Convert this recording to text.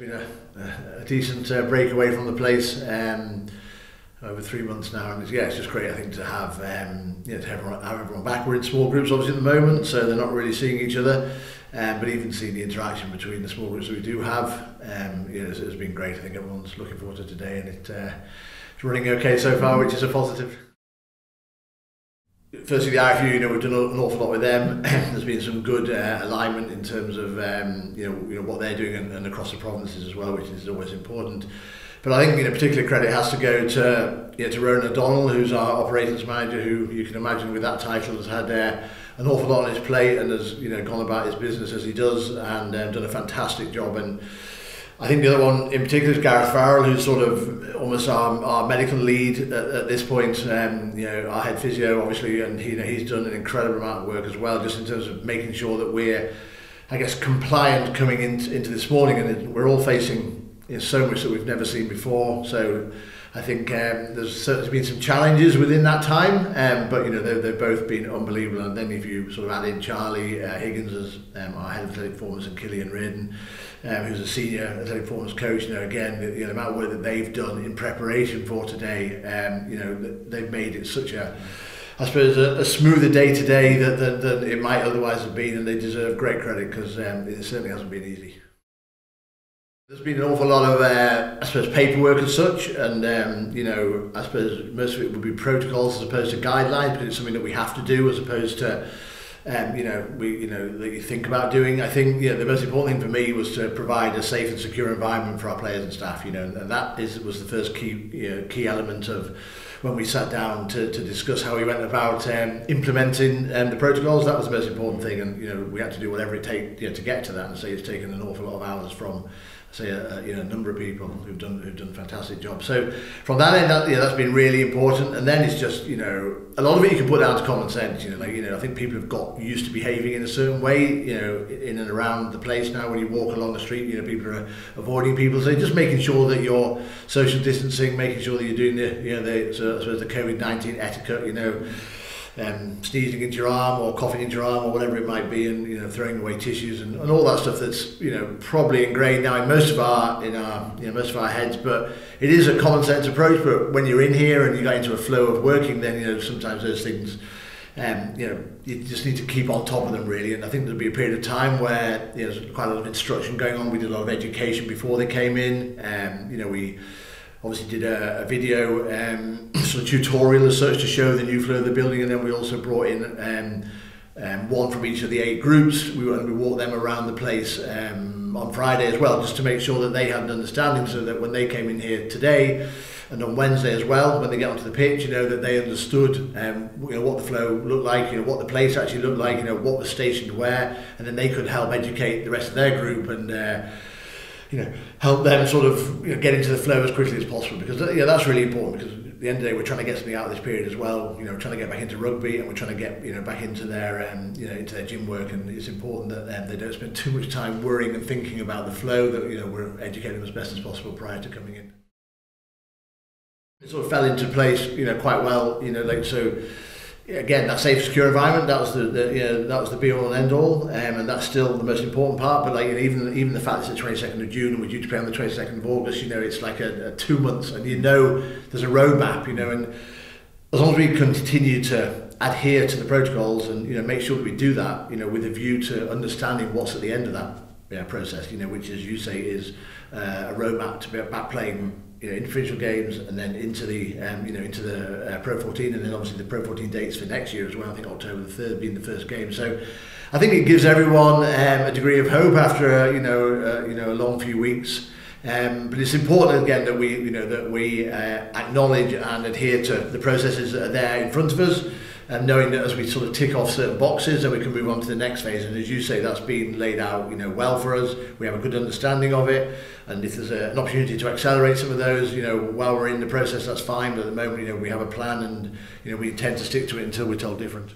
been a, a decent uh, break away from the place. Um, over three months now, and it's, yeah, it's just great. I think to have um, you know, to have everyone, have everyone back. We're in small groups, obviously, at the moment, so they're not really seeing each other. Um, but even seeing the interaction between the small groups that we do have, um, you know, has, has been great. I think everyone's looking forward to today, and it, uh, it's running okay so far, which is a positive. Firstly, the IRFU, you know, we've done an awful lot with them. There's been some good uh, alignment in terms of, um, you know, you know what they're doing and, and across the provinces as well, which is always important. But I think, you know, particular credit has to go to, you know, to Ronan O'Donnell, who's our operations manager, who you can imagine with that title has had uh, an awful lot on his plate and has, you know, gone about his business as he does and um, done a fantastic job. And I think the other one in particular is Gareth Farrell, who's sort of almost our, our medical lead at, at this point. Um, you know, our head physio, obviously, and he, you know, he's done an incredible amount of work as well, just in terms of making sure that we're, I guess, compliant coming into, into this morning. And we're all facing you know, so much that we've never seen before. So I think um, there's certainly been some challenges within that time, um, but you know they've, they've both been unbelievable. And then if you sort of add in Charlie uh, Higgins as um, our head of athletic performance and Killian Redden, um, who's a senior athletic performance coach, you know again the, you know, the amount of work that they've done in preparation for today, um, you know they've made it such a I suppose a, a smoother day today than, than, than it might otherwise have been, and they deserve great credit because um, it certainly hasn't been easy. There's been an awful lot of, uh, I suppose, paperwork and such, and um, you know, I suppose most of it would be protocols as opposed to guidelines, but it's something that we have to do as opposed to, um, you know, we, you know, that you think about doing. I think, know, the most important thing for me was to provide a safe and secure environment for our players and staff, you know, and that is was the first key, you know, key element of when we sat down to, to discuss how we went about um, implementing um, the protocols. That was the most important thing, and you know, we had to do whatever it take you know, to get to that, and so it's taken an awful lot of hours from say a, a, you know a number of people who've done who've done fantastic job. So from that end, yeah, that's been really important. And then it's just you know a lot of it you can put down to common sense. You know, like you know I think people have got used to behaving in a certain way. You know, in and around the place now when you walk along the street, you know people are avoiding people. So just making sure that you're social distancing, making sure that you're doing the you know the so, the COVID nineteen etiquette. You know um, sneezing into your arm or coughing into your arm or whatever it might be and you know throwing away tissues and, and all that stuff that's you know probably ingrained now in most of our in our you know most of our heads but it is a common sense approach but when you're in here and you get into a flow of working then you know sometimes those things um, you know, you just need to keep on top of them really. And I think there'll be a period of time where you know, there's quite a lot of instruction going on. We did a lot of education before they came in. Um, you know, we obviously did a, a video um, sort of tutorial as such to show the new flow of the building and then we also brought in um, um, one from each of the eight groups. We, we walked them around the place um, on Friday as well just to make sure that they had an understanding so that when they came in here today and on Wednesday as well when they get onto the pitch you know that they understood um, you know what the flow looked like you know what the place actually looked like you know what was stationed where and then they could help educate the rest of their group and uh, you know, help them sort of you know, get into the flow as quickly as possible because yeah, that's really important because at the end of the day we're trying to get something out of this period as well. You know, trying to get back into rugby and we're trying to get you know back into their um, you know into their gym work and it's important that um, they don't spend too much time worrying and thinking about the flow. That you know we're educating them as best as possible prior to coming in. It sort of fell into place, you know, quite well. You know, like so again, that safe, secure environment, that was the, the you know, that was the be all and end all, um, and that's still the most important part. But like you know, even even the fact it's the 22nd of June and we're due to play on the 22nd of August, you know, it's like a, a two months, and you know there's a roadmap, you know, and as long as we continue to adhere to the protocols and you know make sure that we do that, you know, with a view to understanding what's at the end of that yeah, process, you know, which as you say is uh, a roadmap to be back playing you know, individual games and then into the, um, you know, into the uh, Pro 14 and then obviously the Pro 14 dates for next year as well. I think October the 3rd being the first game. So I think it gives everyone um, a degree of hope after, a, you know, uh, you know, a long few weeks. Um, but it's important again that we, you know, that we uh, acknowledge and adhere to the processes that are there in front of us. And knowing that as we sort of tick off certain boxes then we can move on to the next phase. And as you say that's been laid out you know well for us. We have a good understanding of it. And if there's a, an opportunity to accelerate some of those you know while we're in the process that's fine. But at the moment you know we have a plan and you know we intend to stick to it until we're told different